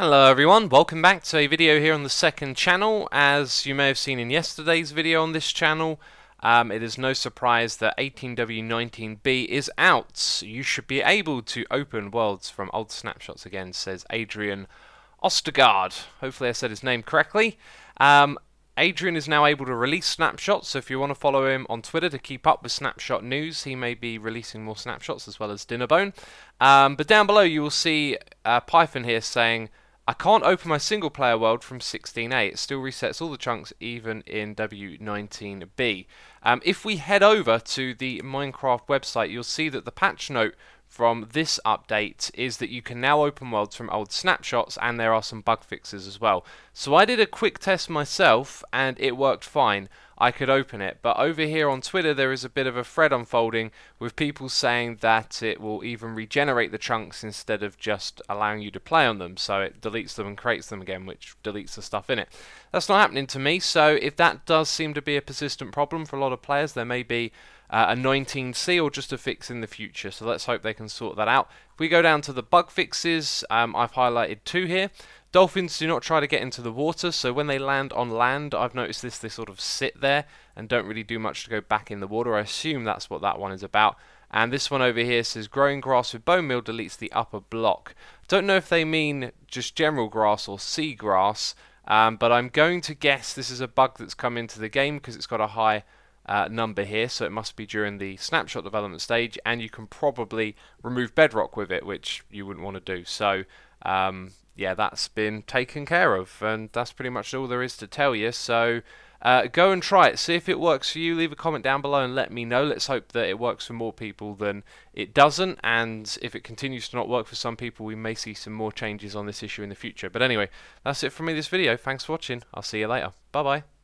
Hello everyone, welcome back to a video here on the second channel. As you may have seen in yesterday's video on this channel, um, it is no surprise that 18W19B is out. You should be able to open worlds from old snapshots again, says Adrian Ostergard. Hopefully I said his name correctly. Um, Adrian is now able to release snapshots, so if you want to follow him on Twitter to keep up with snapshot news, he may be releasing more snapshots as well as Dinnerbone. Um, but down below you will see uh, Python here saying I can't open my single player world from 16A. It still resets all the chunks even in W19B. Um, if we head over to the Minecraft website, you'll see that the patch note from this update is that you can now open worlds from old snapshots and there are some bug fixes as well. So I did a quick test myself and it worked fine. I could open it. But over here on Twitter, there is a bit of a thread unfolding with people saying that it will even regenerate the chunks instead of just allowing you to play on them. So it deletes them and creates them again, which deletes the stuff in it. That's not happening to me. So if that does seem to be a persistent problem for a lot of players, there may be uh, a 19C or just a fix in the future. So let's hope they can sort that out. If we go down to the bug fixes, um, I've highlighted two here. Dolphins do not try to get into the water, so when they land on land, I've noticed this, they sort of sit there and don't really do much to go back in the water. I assume that's what that one is about. And this one over here says growing grass with bone meal deletes the upper block. Don't know if they mean just general grass or sea grass, um, but I'm going to guess this is a bug that's come into the game because it's got a high uh, number here, so it must be during the snapshot development stage, and you can probably remove bedrock with it, which you wouldn't want to do. So um, yeah, that's been taken care of, and that's pretty much all there is to tell you. So uh, go and try it. See if it works for you. Leave a comment down below and let me know. Let's hope that it works for more people than it doesn't. And if it continues to not work for some people, we may see some more changes on this issue in the future. But anyway, that's it from me this video. Thanks for watching. I'll see you later. Bye bye.